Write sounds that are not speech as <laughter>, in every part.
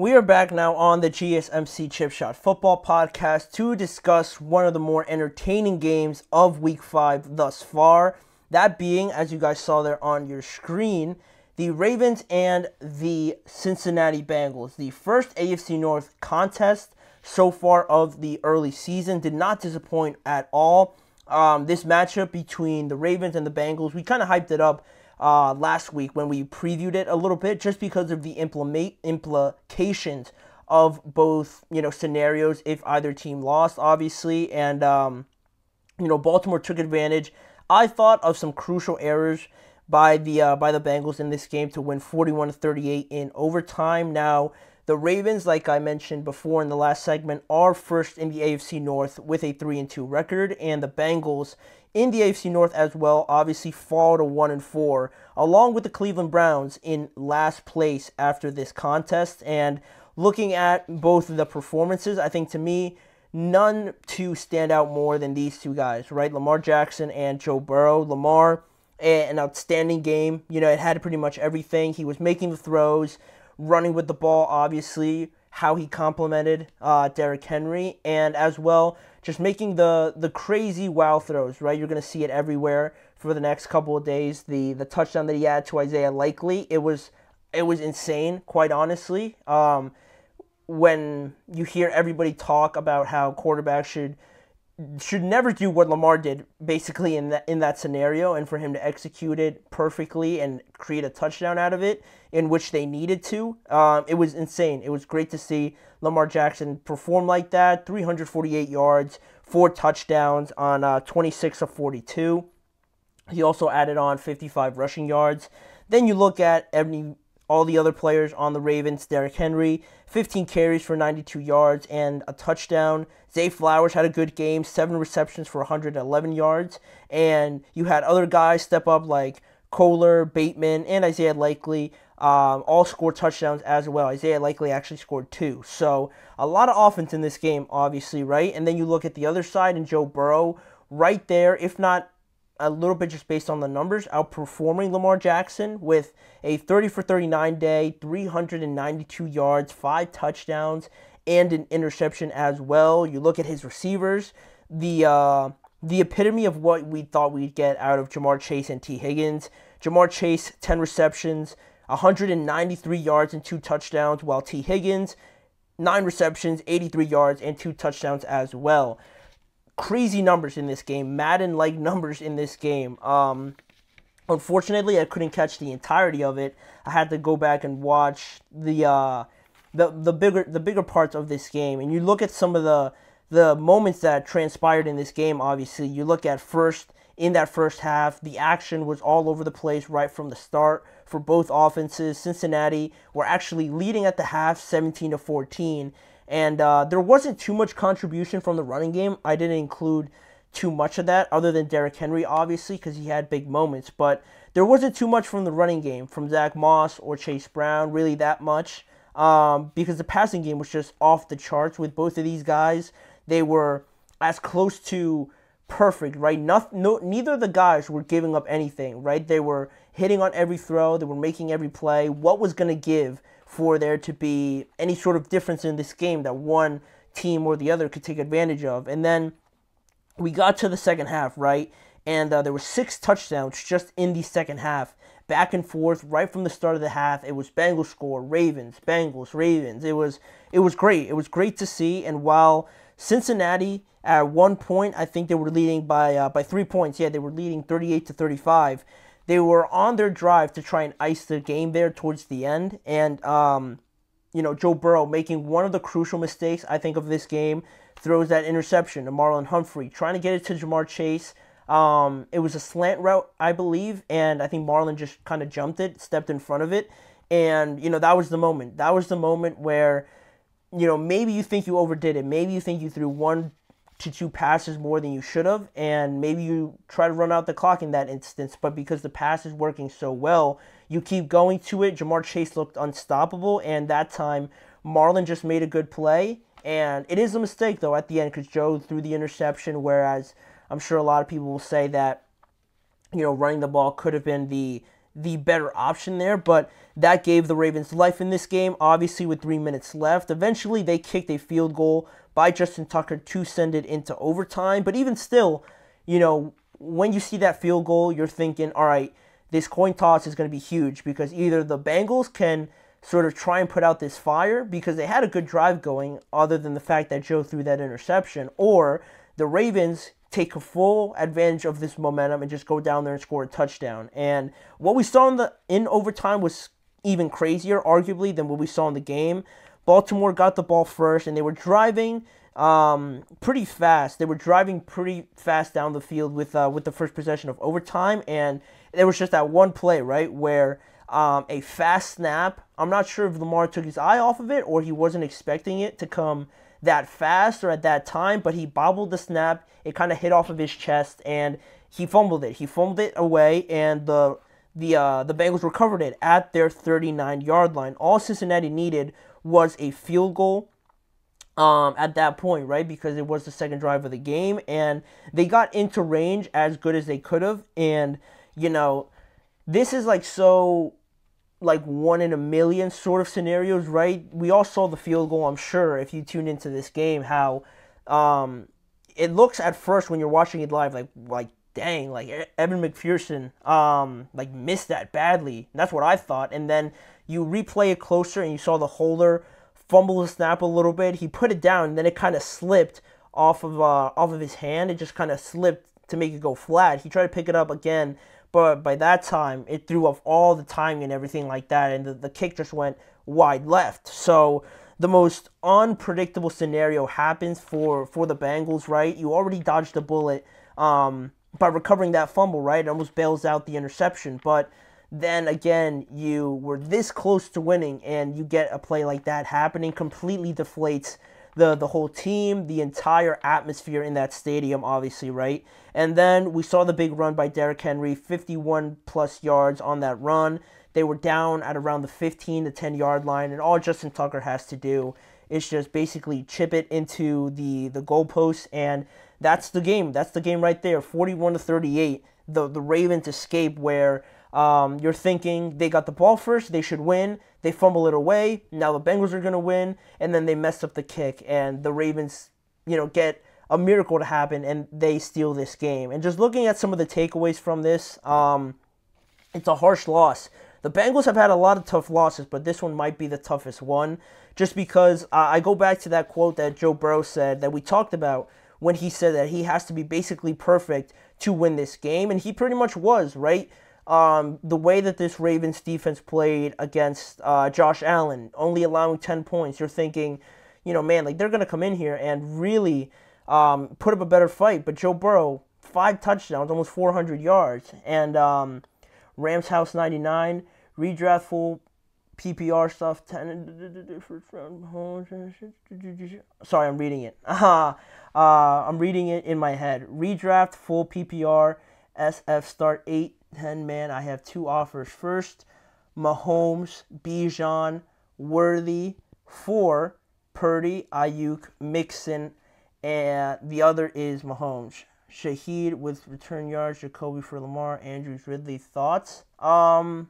We are back now on the GSMC Chip Shot Football Podcast to discuss one of the more entertaining games of Week 5 thus far. That being, as you guys saw there on your screen, the Ravens and the Cincinnati Bengals. The first AFC North contest so far of the early season did not disappoint at all. Um, this matchup between the Ravens and the Bengals, we kind of hyped it up uh, last week when we previewed it a little bit, just because of the implement implications of both you know scenarios if either team lost, obviously, and um, you know Baltimore took advantage. I thought of some crucial errors by the uh, by the Bengals in this game to win 41 to 38 in overtime. Now the Ravens, like I mentioned before in the last segment, are first in the AFC North with a 3 and 2 record, and the Bengals in the AFC North as well obviously fall to 1 and 4, along with the Cleveland Browns in last place after this contest. And looking at both of the performances, I think to me, none two stand out more than these two guys, right? Lamar Jackson and Joe Burrow. Lamar, an outstanding game. You know, it had pretty much everything. He was making the throws running with the ball, obviously, how he complimented uh, Derrick Henry, and as well, just making the the crazy wow throws. Right, you're gonna see it everywhere for the next couple of days. The the touchdown that he had to Isaiah Likely, it was it was insane, quite honestly. Um, when you hear everybody talk about how quarterbacks should should never do what Lamar did basically in that in that scenario and for him to execute it perfectly and create a touchdown out of it in which they needed to. Um, it was insane. It was great to see Lamar Jackson perform like that. 348 yards, four touchdowns on uh, 26 of 42. He also added on 55 rushing yards. Then you look at every all the other players on the Ravens, Derrick Henry, 15 carries for 92 yards and a touchdown. Zay Flowers had a good game, seven receptions for 111 yards. And you had other guys step up like Kohler, Bateman, and Isaiah Likely. Um, all scored touchdowns as well. Isaiah Likely actually scored two. So a lot of offense in this game, obviously, right? And then you look at the other side and Joe Burrow right there, if not a little bit just based on the numbers, outperforming Lamar Jackson with a 30 for 39 day, 392 yards, five touchdowns, and an interception as well. You look at his receivers, the uh, the epitome of what we thought we'd get out of Ja'Marr Chase and Tee Higgins. Ja'Marr Chase, 10 receptions, 193 yards and two touchdowns, while Tee Higgins, nine receptions, 83 yards, and two touchdowns as well crazy numbers in this game, Madden like numbers in this game. Um, unfortunately, I couldn't catch the entirety of it. I had to go back and watch the uh, the the bigger the bigger parts of this game, and you look at some of the the moments that transpired in this game. Obviously, you look at first in that first half, the action was all over the place right from the start for both offenses. Cincinnati were actually leading at the half, 17 to 14 and uh, there wasn't too much contribution from the running game. I didn't include too much of that, other than Derrick Henry, obviously, because he had big moments. But there wasn't too much from the running game, from Zach Moss or Chase Brown, really that much, um, because the passing game was just off the charts with both of these guys. They were as close to perfect, right? No, no, neither of the guys were giving up anything, right? They were hitting on every throw, they were making every play. What was going to give for there to be any sort of difference in this game that one team or the other could take advantage of. And then we got to the second half, right? And uh, there were six touchdowns just in the second half, back and forth right from the start of the half. It was Bengals score, Ravens, Bengals, Ravens. It was it was great. It was great to see. And while Cincinnati at one point, I think they were leading by uh, by three points. Yeah, they were leading 38 to 35 they were on their drive to try and ice the game there towards the end. And, um, you know, Joe Burrow making one of the crucial mistakes, I think, of this game, throws that interception to Marlon Humphrey, trying to get it to Ja'Marr Chase. Um, it was a slant route, I believe, and I think Marlon just kind of jumped it, stepped in front of it. And, you know, that was the moment. That was the moment where, you know, maybe you think you overdid it. Maybe you think you threw one to two passes more than you should have, and maybe you try to run out the clock in that instance, but because the pass is working so well, you keep going to it. Ja'Marr Chase looked unstoppable, and that time Marlon just made a good play. And it is a mistake though at the end because Joe threw the interception, whereas I'm sure a lot of people will say that you know running the ball could have been the the better option there, but that gave the Ravens life in this game, obviously, with three minutes left. Eventually, they kicked a field goal by Justin Tucker to send it into overtime, but even still, you know, when you see that field goal, you're thinking, all right, this coin toss is going to be huge because either the Bengals can sort of try and put out this fire because they had a good drive going, other than the fact that Joe threw that interception, or the Ravens take a full advantage of this momentum and just go down there and score a touchdown. And what we saw in the in overtime was even crazier, arguably, than what we saw in the game. Baltimore got the ball first, and they were driving um, pretty fast. They were driving pretty fast down the field with uh, with the first possession of overtime, and there was just that one play right where um, a fast snap. I'm not sure if Lamar took his eye off of it or he wasn't expecting it to come that fast or at that time, but he bobbled the snap. It kind of hit off of his chest and he fumbled it. He fumbled it away, and the the uh, the Bengals recovered it at their 39 yard line. All Cincinnati needed was a field goal. Um, at that point, right? Because it was the second drive of the game, and they got into range as good as they could have. And you know, this is like so like one in a million sort of scenarios, right? We all saw the field goal, I'm sure, if you tuned into this game, how um, it looks at first when you're watching it live, like like dang, like Evan McPherson um, like missed that badly. That's what I thought. And then you replay it closer and you saw the holder fumble the snap a little bit. He put it down, and then it kind of slipped off of uh, off of his hand. It just kind of slipped to make it go flat. He tried to pick it up again, but by that time, it threw off all the timing and everything like that, and the, the kick just went wide left. So the most unpredictable scenario happens for, for the Bengals, right? You already dodged a bullet um, by recovering that fumble, right? It almost bails out the interception, but then again, you were this close to winning, and you get a play like that happening, completely deflates the the whole team, the entire atmosphere in that stadium, obviously, right? And then we saw the big run by Derrick Henry, 51 plus yards on that run. They were down at around the 15 to 10 yard line, and all Justin Tucker has to do is just basically chip it into the the goalpost, and that's the game. That's the game right there, 41 to 38. The the Ravens escape where um, you're thinking they got the ball first, they should win. They fumble it away. Now the Bengals are going to win, and then they mess up the kick, and the Ravens, you know, get a miracle to happen, and they steal this game. And just looking at some of the takeaways from this, um, it's a harsh loss. The Bengals have had a lot of tough losses, but this one might be the toughest one, just because uh, I go back to that quote that Joe Burrow said that we talked about when he said that he has to be basically perfect to win this game, and he pretty much was, right? Um, the way that this Ravens defense played against uh, Josh Allen, only allowing 10 points, you're thinking, you know, man, like they're going to come in here and really um, put up a better fight. But Joe Burrow, five touchdowns, almost 400 yards. And um, Rams House 99, redraft full PPR stuff. 10, sorry, I'm reading it. <laughs> uh, I'm reading it in my head. Redraft full PPR, SF start 8 10 man, I have two offers. First, Mahomes, Bijan, Worthy. Four, Purdy, Aiyuk, Mixon, and the other is Mahomes. Shaheed with return yards, Jacoby for Lamar, Andrews, Ridley. Thoughts? Um,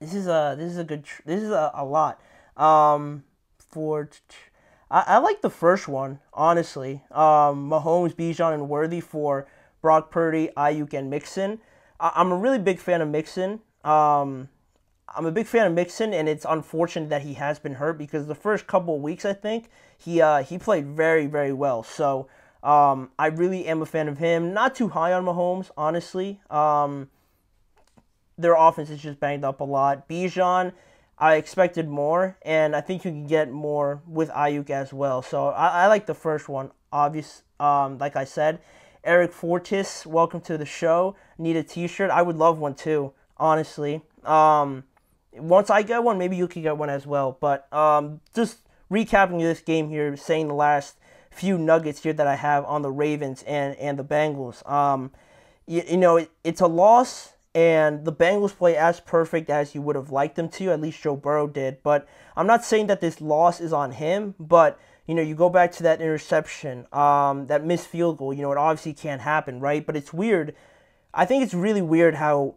this is a this is a good this is a, a lot. Um, for I, I like the first one honestly. Um, Mahomes, Bijan, and Worthy for Brock Purdy, Aiyuk, and Mixon. I- am a really big fan of Mixon. Um, I'm a big fan of Mixon, and it's unfortunate that he has been hurt because the first couple of weeks, I think he uh, he played very very well. So um, I really am a fan of him. Not too high on Mahomes, honestly. Um, their offense is just banged up a lot. Bijan, I expected more, and I think you can get more with Aiyuk as well. So I, I like the first one, obvious. Um, like I said, Eric Fortis, welcome to the show. Need a T-shirt? I would love one too, honestly. Um, once I get one, maybe you could get one as well. But um, just recapping this game here, saying the last few nuggets here that I have on the Ravens and and the Bengals. Um, you, you know, it, it's a loss, and the Bengals play as perfect as you would have liked them to. At least Joe Burrow did. But I'm not saying that this loss is on him, but you know, you go back to that interception, um, that missed field goal. You know, it obviously can't happen, right? But it's weird. I think it's really weird how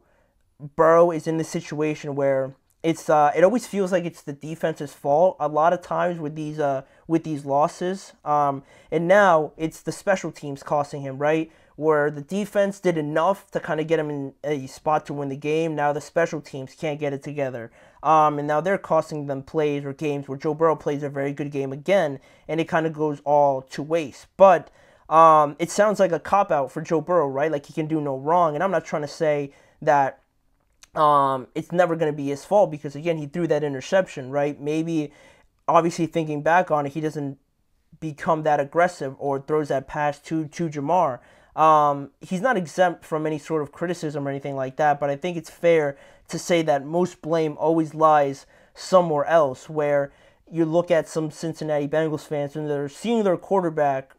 Burrow is in this situation where it's uh, it always feels like it's the defense's fault a lot of times with these uh, with these losses. Um, and now it's the special teams costing him right where the defense did enough to kind of get him in a spot to win the game. Now the special teams can't get it together. Um, and now they're costing them plays or games where Joe Burrow plays a very good game again, and it kind of goes all to waste. But um, it sounds like a cop out for Joe Burrow, right? Like he can do no wrong. And I'm not trying to say that um, it's never going to be his fault because again he threw that interception, right? Maybe, obviously thinking back on it, he doesn't become that aggressive or throws that pass to to Ja'Marr. Um, he's not exempt from any sort of criticism or anything like that, but I think it's fair to say that most blame always lies somewhere else. Where you look at some Cincinnati Bengals fans and they're seeing their quarterback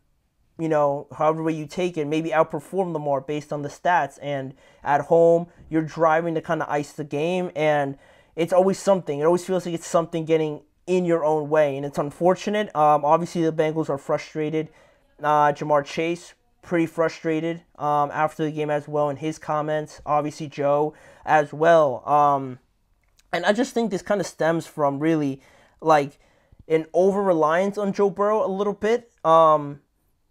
you know, however way you take it, maybe outperform Lamar based on the stats. And at home, you're driving to kind of ice the game, and it's always something. It always feels like it's something getting in your own way, and it's unfortunate. Um, obviously, the Bengals are frustrated. Uh, Ja'Marr Chase, pretty frustrated um, after the game as well in his comments. Obviously, Joe as well. Um, and I just think this kind of stems from really like an over reliance on Joe Burrow a little bit. Um,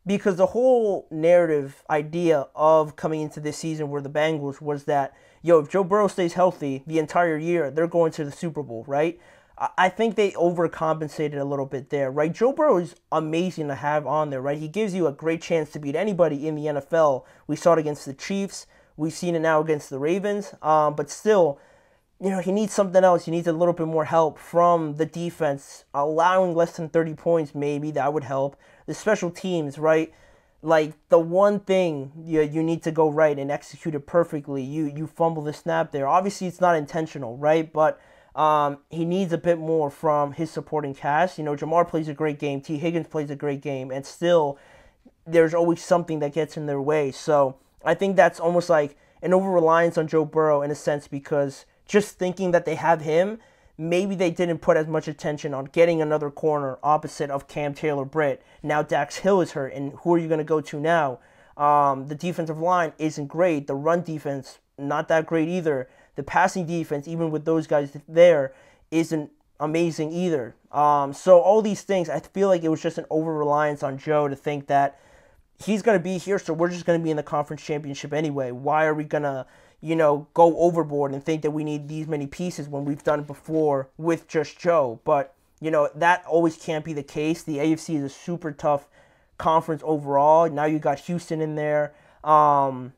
because the whole narrative idea of coming into this season where the Bengals was that, yo, if Joe Burrow stays healthy the entire year, they're going to the Super Bowl, right? I think they overcompensated a little bit there, right? Joe Burrow is amazing to have on there, right? He gives you a great chance to beat anybody in the NFL. We saw it against the Chiefs. We've seen it now against the Ravens. Um, but still, you know, he needs something else. He needs a little bit more help from the defense, allowing less than 30 points, maybe that would help the special teams, right? Like the one thing you, you need to go right and execute it perfectly. You you fumble the snap there. Obviously, it's not intentional, right? But um, he needs a bit more from his supporting cast. You know, Ja'Marr plays a great game. Tee Higgins plays a great game, and still, there's always something that gets in their way. So I think that's almost like an over reliance on Joe Burrow in a sense because just thinking that they have him maybe they didn't put as much attention on getting another corner opposite of Cam Taylor Britt. Now Dax Hill is hurt, and who are you going to go to now? Um, the defensive line isn't great. The run defense, not that great either. The passing defense, even with those guys there, isn't amazing either. Um, so all these things, I feel like it was just an over reliance on Joe to think that he's going to be here, so we're just going to be in the conference championship anyway. Why are we going to you know, go overboard and think that we need these many pieces when we've done it before with just Joe. But, you know, that always can't be the case. The AFC is a super tough conference overall. Now you got Houston in there. Um,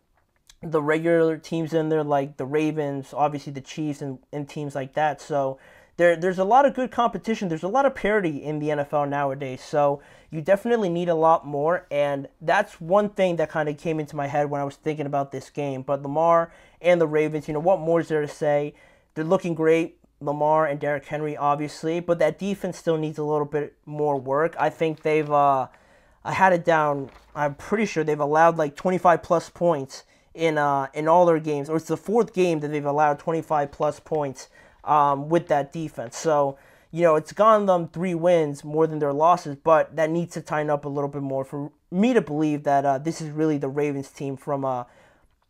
the regular teams in there, like the Ravens, obviously the Chiefs, and, and teams like that. So there, there's a lot of good competition. There's a lot of parity in the NFL nowadays. So you definitely need a lot more. And that's one thing that kind of came into my head when I was thinking about this game. But Lamar and the Ravens, you know, what more is there to say? They're looking great. Lamar and Derrick Henry, obviously, but that defense still needs a little bit more work. I think they've, uh, I had it down. I'm pretty sure they've allowed like 25 plus points in uh in all their games, or it's the fourth game that they've allowed 25 plus points um, with that defense. So you know, it's gotten them three wins more than their losses, but that needs to tighten up a little bit more for me to believe that uh, this is really the Ravens team from uh,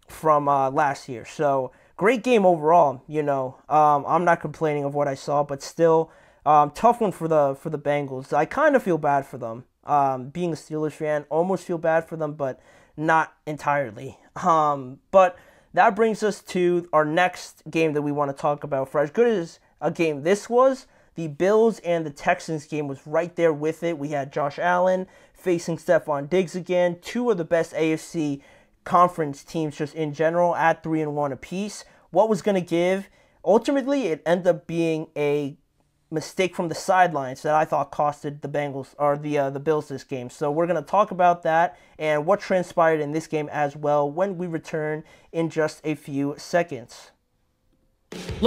from uh, last year. So great game overall. You know, um, I'm not complaining of what I saw, but still um, tough one for the for the Bengals. I kind of feel bad for them. Um, being a Steelers fan, almost feel bad for them, but not entirely. Um, but that brings us to our next game that we want to talk about. For as good as a game this was, the Bills and the Texans game was right there with it. We had Josh Allen facing Stefon Diggs again, two of the best AFC conference teams just in general at 3 and 1 apiece. What was going to give? Ultimately, it ended up being a mistake from the sidelines that I thought costed the Bengals or the uh, the Bills this game. So we're going to talk about that and what transpired in this game as well when we return in just a few seconds. Look